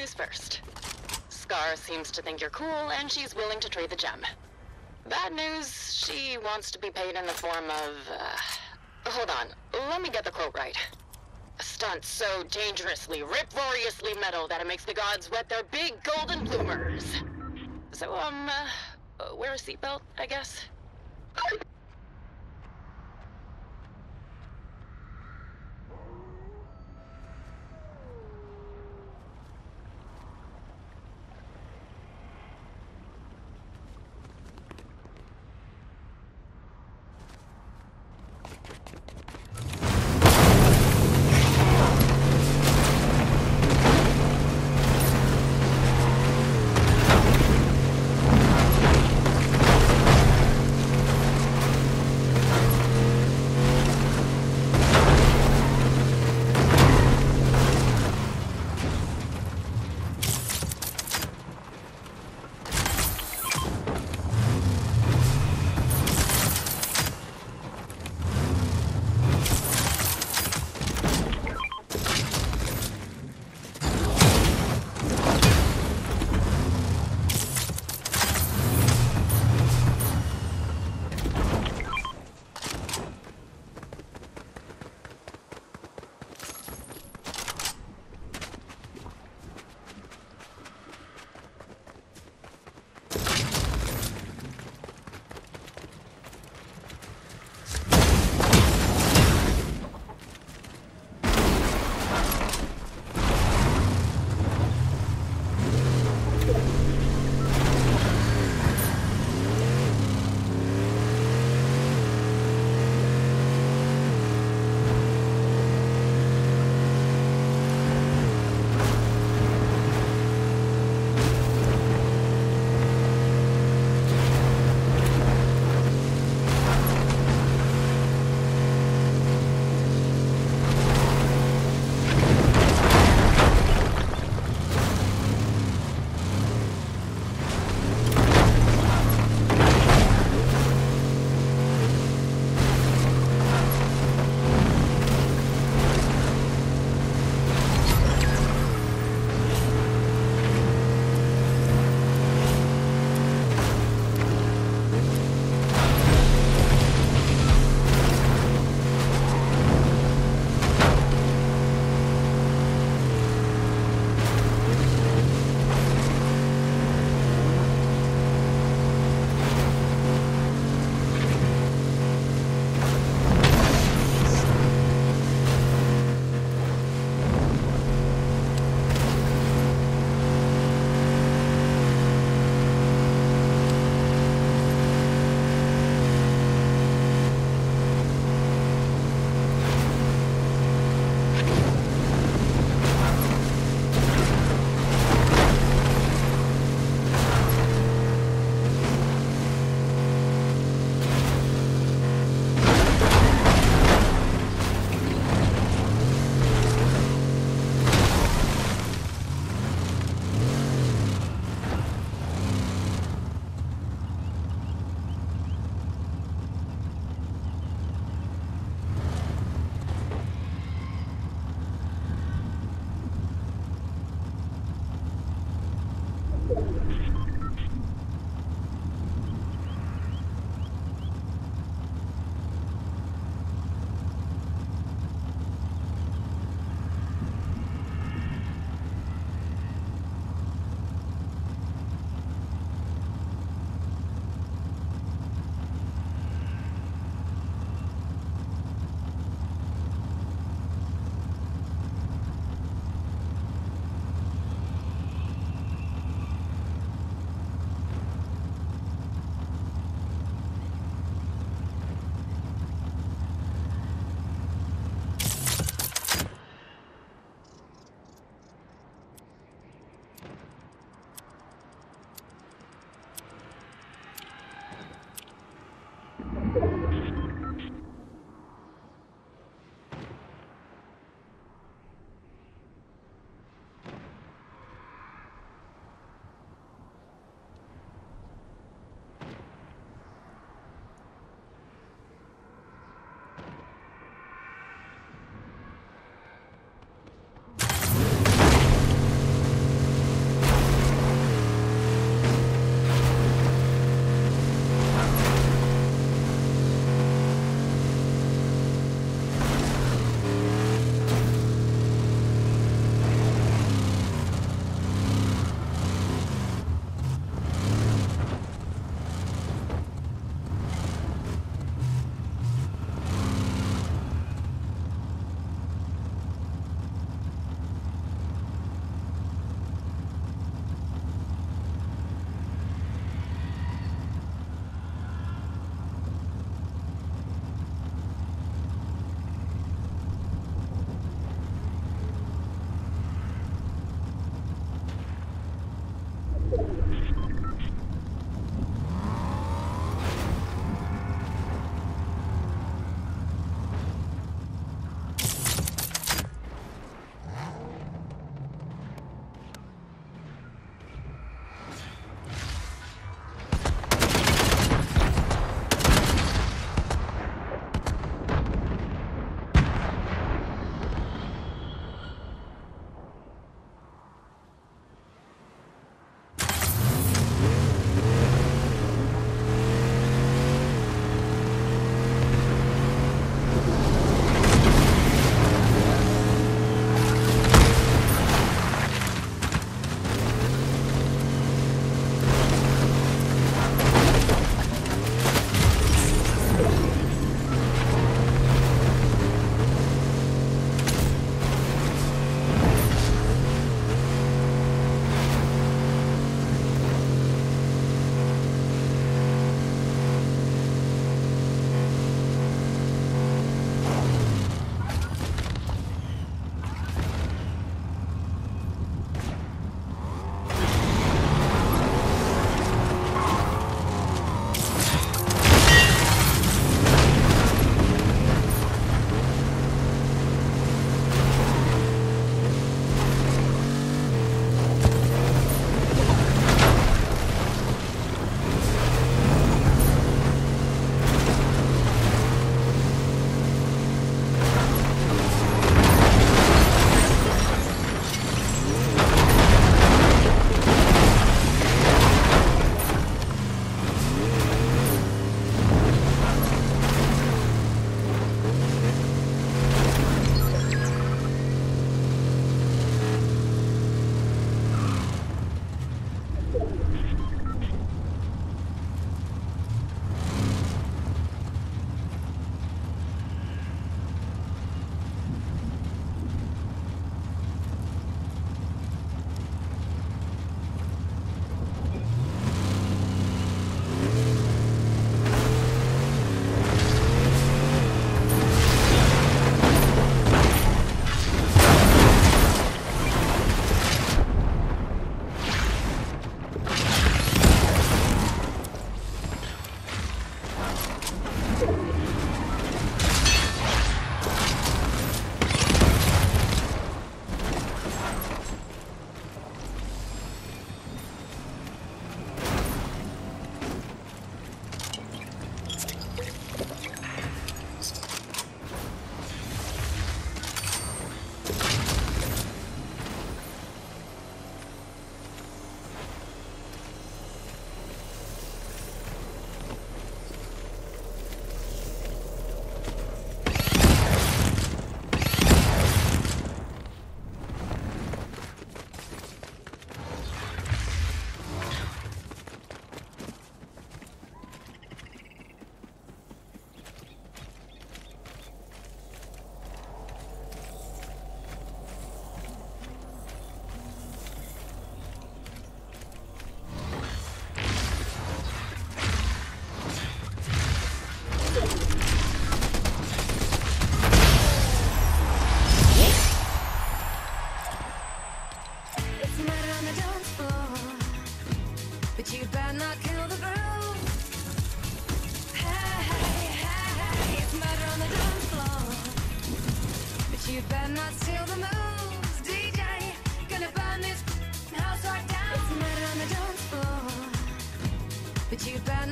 news first. Scarr seems to think you're cool, and she's willing to trade the gem. Bad news, she wants to be paid in the form of, uh... Hold on, let me get the quote right. A stunt so dangerously, riproriously metal that it makes the gods wet their big golden bloomers. So, um, uh, wear a seatbelt, I guess?